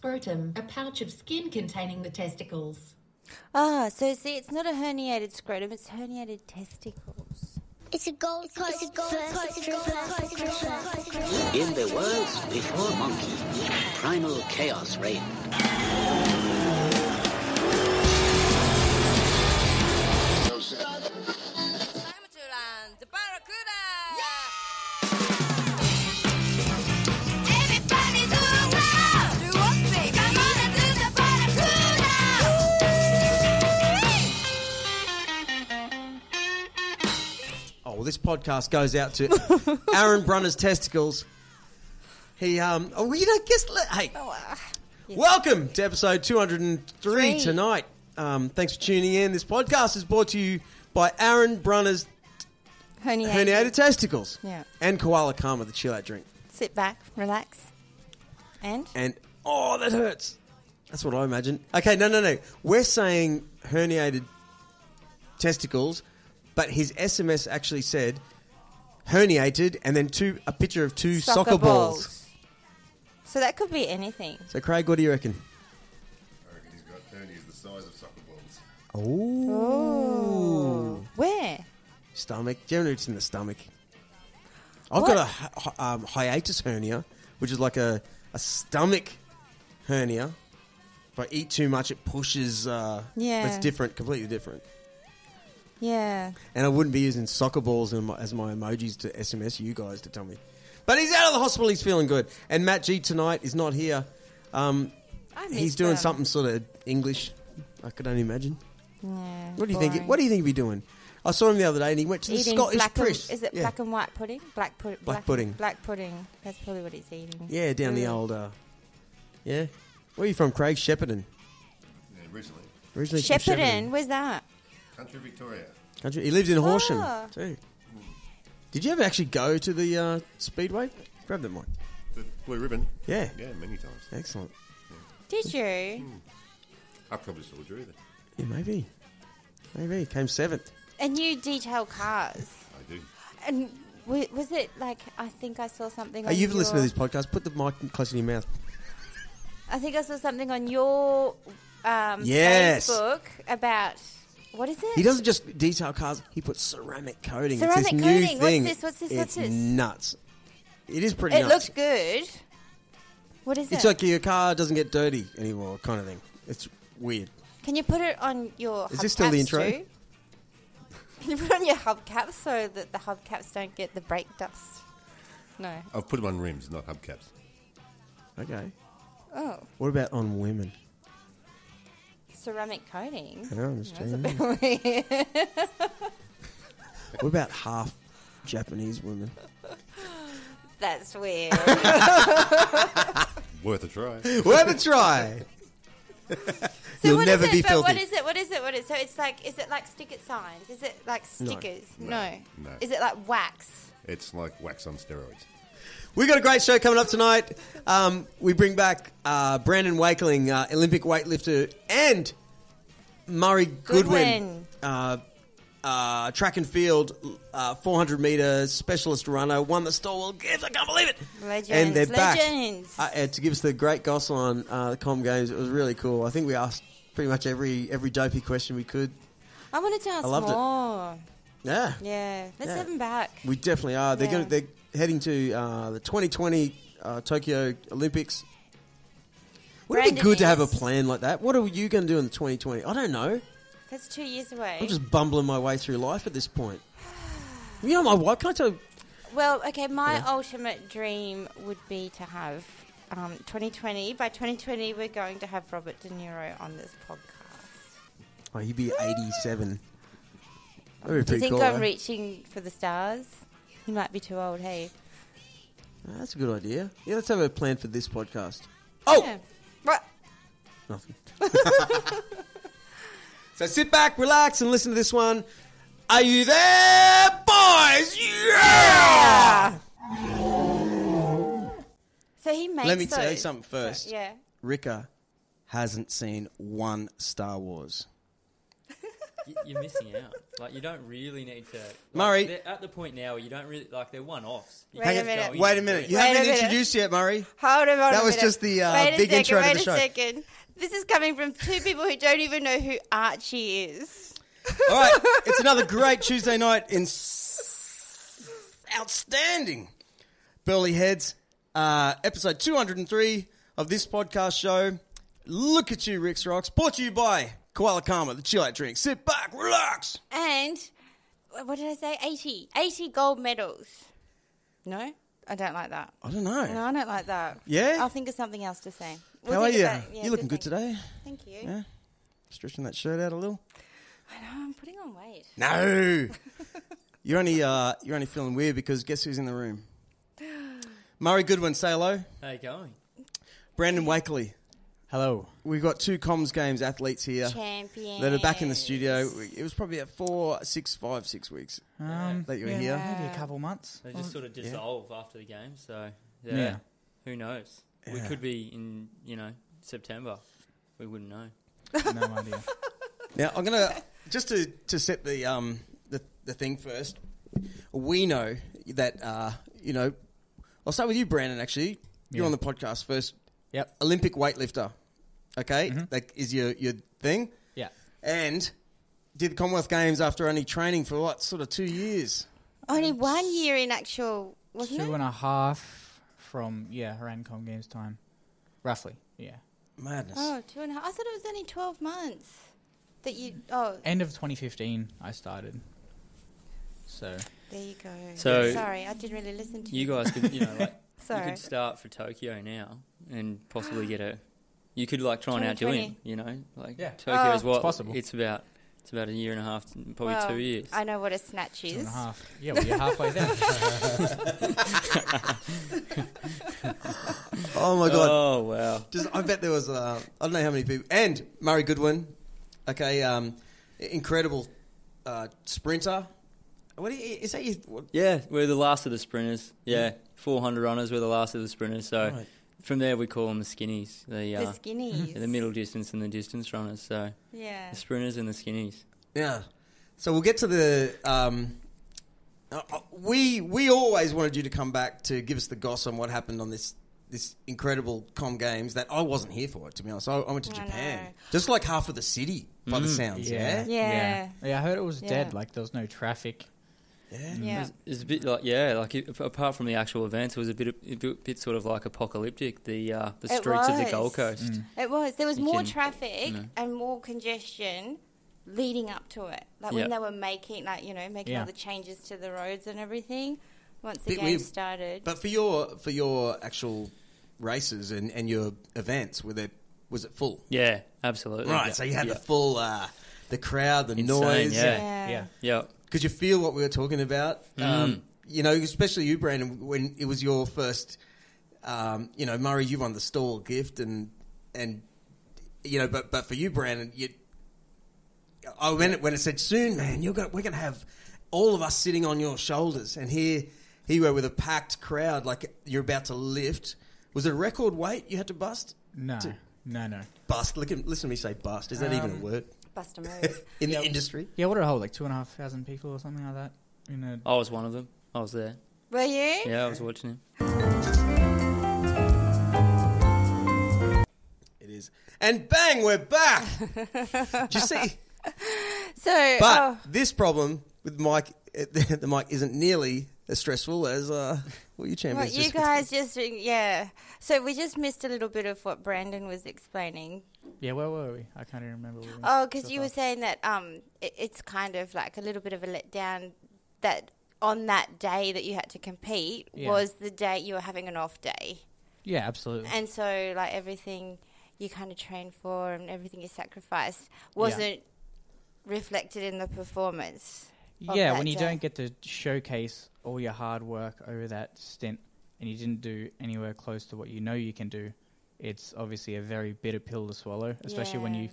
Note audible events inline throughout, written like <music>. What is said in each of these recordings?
Scrotum, a pouch of skin containing the testicles. Ah, so see, it's not a herniated scrotum, it's herniated testicles. A gold coast, a gold coast, it's a gold coast. In the worlds before Monkey, primal chaos reigned. This podcast goes out to <laughs> Aaron Brunner's testicles. He, um, oh, you know, guess, hey, welcome to episode 203 Three. tonight. Um, thanks for tuning in. This podcast is brought to you by Aaron Brunner's Herniated. herniated testicles. Yeah. And koala karma, the chill out drink. Sit back, relax. And? And, oh, that hurts. That's what I imagine. Okay, no, no, no. We're saying herniated testicles, but his SMS actually said herniated and then two a picture of two soccer, balls. So that could be anything. So, Craig, what do you reckon? I reckon he's got hernias the size of soccer balls. Oh. Where? Stomach. Generally, it's in the stomach. I've What? got a hi- um, hiatus hernia, which is like a, a stomach hernia. If I eat too much, it pushes. Uh, Yeah. It's different, completely different. Yeah. And I wouldn't be using soccer balls my, as my emojis to SMS you guys to tell me. But he's out of the hospital. He's feeling good. And Matt G tonight is not here. Um, I he's doing them. something sort of English. I could only imagine. Yeah. What do you think? boring. What do you think he'd be doing? I saw him the other day, and he went to the Scottish black Press. and, Is it yeah. black and white pudding? Black, pu- black pudding. Black pudding. That's probably what he's eating. Yeah, down the Mm. old. Uh, yeah, where are you from, Craig? Shepparton. Yeah, originally. Originally from Shepparton. Where's that? Country Victoria. Country. He lives in Horsham Ah. too. Did you ever actually go to the uh, Speedway? Grab that mic. The Blue Ribbon. Yeah. Yeah, many times. Excellent. Did you? I probably saw drew there. Yeah, maybe. Maybe came seventh. And you detail cars. I do. And w- was it like I think I saw something? Hey, on you've your, listened to this podcast. Put the mic close to your mouth. I think I saw something on your um, Yes. Facebook about what is it? He doesn't just detail cars. He puts ceramic coating. Ceramic it's this coating. new What's thing. this? What's this? It's What's this? nuts. It is pretty It nuts. looks good. What is It's it? It's like your car doesn't get dirty anymore, kind of thing. It's weird. Can you put it on your? Is this still the hubcaps intro? Too? <laughs> Can you put it on your hubcaps so that the hubcaps don't get the brake dust? No. I've put them on rims, not hubcaps. Okay. Oh, What about on women? Ceramic coating. I don't understand. That's a bit weird. What about half Japanese women? That's weird. <laughs> Worth a try. Worth a try. <laughs> <laughs> So You'll what is never it? be but filthy. what is it? What is it? What is it? so? It's like is it like sticker signs? Is it like No. stickers? No. No. Is it like wax? It's like wax on steroids. We got a great show coming up tonight. Um, we bring back uh, Brandon Wakeling, uh, Olympic weightlifter, and Murray Goodwin, Goodwin. Uh, uh, track and field, uh, 400 meter specialist runner, won the Stawell Gibbs. I can't believe it. Legends, and they're legends. back uh, uh, to give us the great gossip on uh, the Com Games. It was really cool. I think we asked pretty much every every dopey question we could. I wanted to ask I loved it. more. Yeah, Yeah, let's Yeah. have them back. we definitely are. They're Yeah. going. They're heading to uh, the 2020 uh, Tokyo Olympics. Would it be Brandon good to have a is. plan like that? What are you going to do in the 2020? I don't know. That's two years away. I'm just bumbling my way through life at this point. <sighs> You know, my wife. Can I tell? Well, okay, my Yeah. ultimate dream would be to have um, 2020. By 2020, we're going to have Robert De Niro on this podcast. Oh, he'd be 87. That'd be Do you pretty think cool. I'm eh? reaching for the stars? Might be too old, hey. That's a good idea. Yeah, let's have a plan for this podcast. Oh, Yeah. What? Nothing. <laughs> so sit back, relax, and listen to this one. Are you there, boys? Yeah! So he makes Let me tell you something first. Yeah. Rika hasn't seen one Star Wars. Y- you're missing out. Like you don't really need to. Like, Murray. they're at the point now where you don't really like they're one offs. Wait a minute. Wait a minute. You Wait a haven't minute. introduced yet, Murray. Hold on, hold on That a was minute. just the, uh, wait a big second, intro to wait the a second. This is coming from two people who don't even know who Archie is. All right, <laughs> it's another great Tuesday night in s- outstanding Burleigh Heads, uh, episode 203 of this podcast show. Look at you, Rick's Rocks, brought to you by Koala Karma, the chill out drink. Sit back, relax. And what did I say? 80. 80 gold medals. No? I don't like that. I don't know. No, I don't like that. Yeah? I'll think of something else to say. We'll How are you? about- yeah, you looking good thing. today? Thank you. Yeah. Stretching that shirt out a little. I know, I'm putting on weight. No. <laughs> you're only uh, you're only feeling weird because guess who's in the room? <gasps> Murray Goodwin, say hello. How you going? Brandon Wakeling. Hello. We've got two comms games athletes here Champions. that are back in the studio. It was probably at four, six, five, six weeks Um, that you were yeah, here. Maybe a couple months. They just sort of dissolve after the game, so yeah. Yeah. Who knows? We could be in you know September. We wouldn't know. No <laughs> idea. Now I'm gonna just to, to set the um the, the thing first. We know that uh, you know. I'll start with you, Brandon. Actually, you're Yeah. on the podcast first. Yep. Olympic weightlifter. Okay, Mm-hmm. that is your your thing. Yeah. And did the Commonwealth Games after only training for what sort of two years. Only one year in actual, wasn't Two it? and a half from, yeah, around Com Games time. Roughly, yeah. Madness. Oh, two and a half. I thought it was only 12 months. That you, oh, End of 2015, I started. So, there you go. So- Sorry, I didn't really listen to You guys could you know like <laughs> you Sorry. could start for Tokyo now and possibly get a. You could like try and outdo him. You know, like Yeah. Tokyo's Oh. what It's possible. It's about. It's about a year and a half, probably Well, two years. I know what a snatch two is. and a half. Yeah, well, you're halfway there. <laughs> Oh my god. Oh wow! Just, I bet there was, uh, I don't know how many people. And Murray Goodwin, okay, um, incredible uh, sprinter. What do you, is that? You, what, Yeah, we're the last of the sprinters. Yeah, 400 runners. We're the last of the sprinters. So Right. From there, we call them the skinnies. The, The uh, skinnies. the middle distance and the distance runners. So Yeah. the sprinters and the skinnies. yeah. So we'll get to the. Um, uh, we we always wanted you to come back to give us the goss on what happened on this this incredible com games that I wasn't here for. To be honest, I, I went to I Japan, know. just like half of the city by the sounds. Yeah, Yeah. yeah. Yeah, I heard it was Yeah. dead. Like, there was no traffic. Yeah. Yeah. It's, it's a bit like yeah, like it, apart from the actual events, it was a bit a bit, bit sort of like apocalyptic. The uh, the streets of the. Gold Coast. It was. There was You more can- traffic no. and more congestion leading up to it. Like Yeah. when they were making, like you know, making Yeah. all the changes to the roads and everything. Once the Bit game weird. started, But for your for your actual races and, and your events, were there was it full? Yeah, absolutely. Right. Yeah. So you had yeah. the full uh, the crowd, the Insane, noise. yeah. yeah, Yeah. yeah. Could you feel what we were talking about? Mm. Um, you know, especially you, Brandon, when it was your first. Um, you know, Murray, you won the Stawell Gift, and and you know, but but for you, Brandon, you. I when it when it said soon, man, you're gonna we're gonna have all of us sitting on your shoulders, and here here you were with a packed crowd, like you're about to lift. Was it a record weight you had to bust? No, To- no, no. Bust. Look, at- listen to me say bust. Is that even a Um, word bust a move. in Yeah. the industry? Yeah, what did it hold? Like two and a half thousand people or something like that? In a, I was one of them. I was there. Were you? Yeah, I was watching him. It is. And bang, we're back. Do you see? <laughs> So, But oh, this problem with Mike, eh, <laughs> the mic isn't nearly as stressful as uh, what you what champions. you just- <laughs> guys just yeah. So we just missed a little bit of what Brandon was explaining. yeah, where were we? I can't even remember. Where we Oh, because so you were saying that um, it, it's kind of like a little bit of a letdown that on that day that you had to compete Yeah. was the day you were having an off day, Yeah, absolutely. and so like everything you kind of trained for and everything you sacrificed wasn't reflected in the performance. Of yeah, that when you day. don't get to showcase all your hard work over that stint and you didn't do anywhere close to what you know you can do, it's obviously a very bitter pill to swallow, especially when you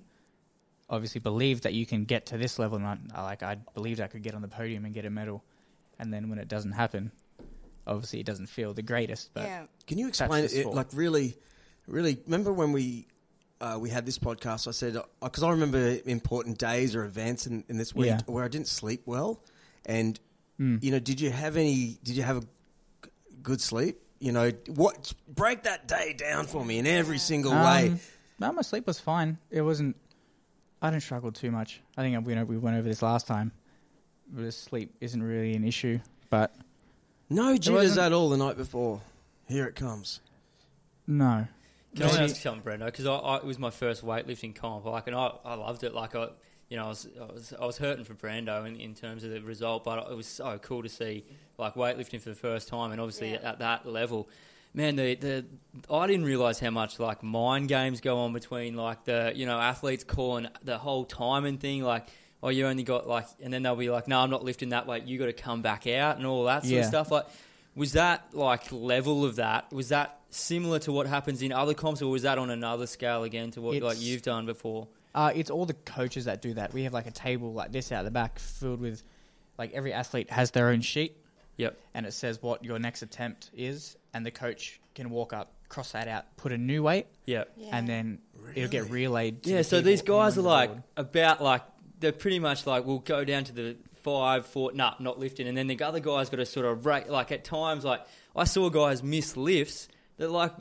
obviously believe that you can get to this level. And I, I- like, I believed I could get on the podium and get a medal. And then when it doesn't happen, obviously it doesn't feel the greatest. But yeah. Can you explain it, it? sport. Like really, really. Remember when we uh, we had this podcast, I said because I remember important days or events in, in this week Yeah. where I didn't sleep well, and Mm. you know, did you have any? Did you have a g- good sleep? You know, what break that day down for me in every single way. Um, no, my sleep was fine. It wasn't. I didn't struggle too much. I think we know we went over this last time. The sleep isn't really an issue, but No jitters wasn't- at all the night before. Here it comes. no. Can I ask something, Brendo? Because I, I, it was my first weightlifting comp, like, and I, I loved it. Like, I, you know, I was, I was, I was hurting for Brando in, in terms of the result, but it was so cool to see like weightlifting for the first time, and obviously Yeah. at that level. Man, the, the I didn't realize how much like mind games go on between like the you know athletes calling the whole timing thing like oh you only got like and then they'll be like no I'm not lifting that weight you got to come back out and all that sort Yeah. of stuff like was that like level of that was that similar to what happens in other comps or was that on another scale again to what like you've done before Uh, it's all the coaches that do that. We have like a table like this out the back filled with, like every athlete has their own sheet, yep and it says what your next attempt is, and the coach can walk up, cross that out, put a new weight, yep Yeah. and then it'll get relayed. To Yeah, the so people these guys are won the like board. about like they're pretty much like we'll go down to the five, four, nah, not lifting, and then the other guys got to sort of rate. Like at times, like I saw guys miss lifts. They're like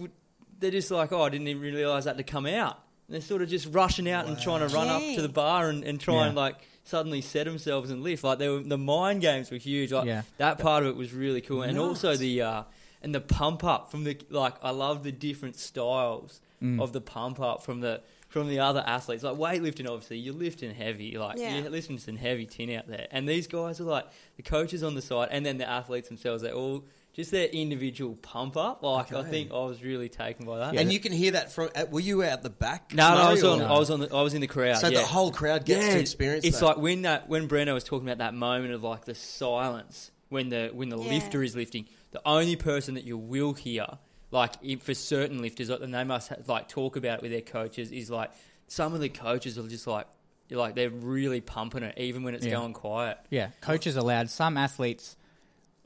they're just like, oh, I didn't even realize that to come out. And they're sort of just rushing out and trying to run up to the bar and, and try and like suddenly set themselves and lift. Like they were, the mind games were huge. Like Yeah. that part of it was really cool, and also the uh, and the pump up from the like I love the different styles Mm. of the pump up from the from the other athletes. Like weightlifting, obviously you're lifting heavy, like Yeah. you're lifting some heavy tin out there, and these guys are like the coaches on the side, and then the athletes themselves. They're all just their individual pump up. Like I Okay. think I was really taken by that. and you can hear that from. Uh, were you out the back? No, no, I was on. or- I was on. The, I was in the crowd. So yeah. the whole crowd gets to experience. It's that. like when that when Breno was talking about that moment of like the silence when the when the Yeah. lifter is lifting. The only person that you will hear, like if, for certain lifters, and they must ha like talk about it with their coaches, is like some of the coaches are just like like they're really pumping it even when it's Yeah. going quiet. Yeah, coaches allowed. Some athletes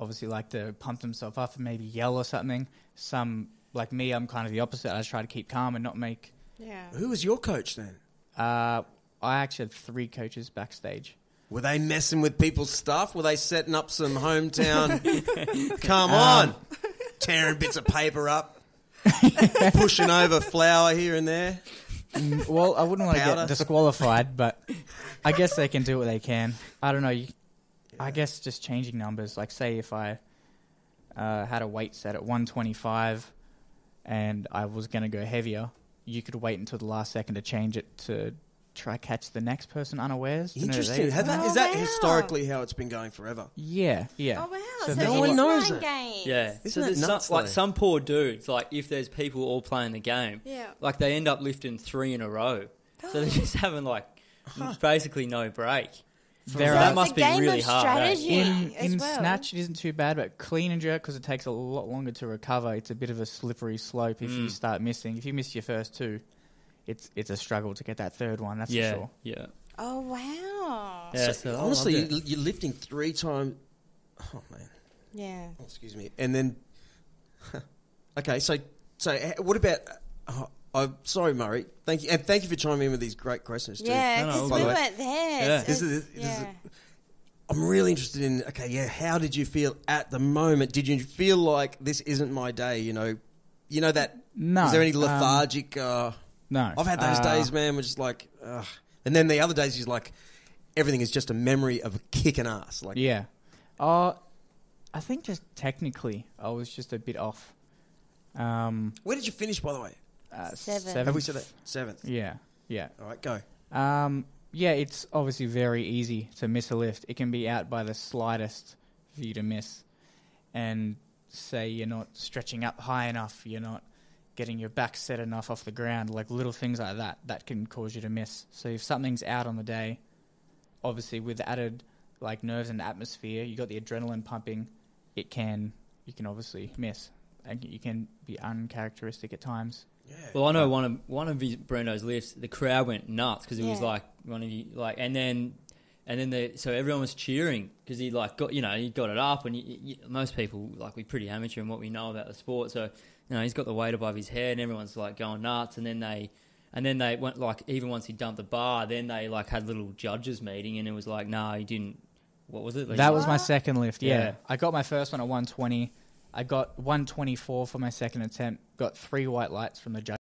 obviously like to pump themselves up and maybe yell or something. Some, like me, I'm kind of the opposite. I just try to keep calm and not make. Yeah. Who was your coach then? Uh, I actually had three coaches backstage. Were they messing with people's stuff? Were they setting up some hometown? <laughs> Come Um, on, tearing bits of paper up, <laughs> pushing over flour here and there. Mm, well, I wouldn't want to get disqualified, but I guess they can do what they can. I don't know. You, I guess just changing numbers. Like, say if I uh, had a weight set at 125 and I was going to go heavier, you could wait until the last second to change it to try catch the next person unawares. You know, Interesting. they- Have that, Oh, is that wow. historically how it's been going forever? Yeah, yeah. Oh wow! So So, no one a knows it. game. Yeah, Isn't so that there's nuts, some, like some poor dudes. Like if there's people all playing the game, Yeah. like they end up lifting three in a row, so they're <gasps> just having like basically no break. There So are that must be really hard. strategy. in as in well. snatch it isn't too bad, but clean and jerk because it takes a lot longer to recover. It's a bit of a slippery slope if you Mm. start missing. If you miss your first two, it's it's a struggle to get that third one. That's yeah, for sure. yeah, Oh wow! yeah. So, so honestly, you, you're lifting three times. Oh man, Yeah. oh, excuse me. And then, <laughs> okay, so so what about? Oh, I'm sorry, Murray. Thank you, and thank you for chiming in with these great questions too. Yeah, No, no, because we the way- weren't there. Yeah. This is- it's- this is- yeah. I'm really interested in. Okay, yeah. How did you feel at the moment? Did you feel like this isn't my day? You know, you know that. No, Is there any um, lethargic? uh, No, I've had those Uh, days, man. We're just like, ugh. and then the other days, he's like, everything is just a memory of kicking ass. Like, Yeah, uh, I think just technically, I was just a bit off. Um, where did you finish, by the way? Uh, Seventh. Have we said that? Seventh. Yeah, yeah. All right, go. Um, yeah, it's obviously very easy to miss a lift. It can be out by the slightest for you to miss. And say you're not stretching up high enough, you're not getting your back set enough off the ground, like little things like that, that can cause you to miss. So if something's out on the day, obviously with added like nerves and atmosphere, you got the adrenaline pumping, it can you can obviously miss. And you can be uncharacteristic at times. Well, I know one of one of his, Bruno's lifts, the crowd went nuts because it was like one of you like, and then and then the so everyone was cheering because he like got you know he got it up and you, you, most people like we're pretty amateur in what we know about the sport, so you know he's got the weight above his head and everyone's like going nuts, and then they. And then they went like even once he dumped the bar, then they like had little judges meeting, and it was like, nah, he didn't. What was it? Like, That was my second lift. Yeah. Yeah. I got my first one at 120. I got 124 for my second attempt, got three white lights from the judge.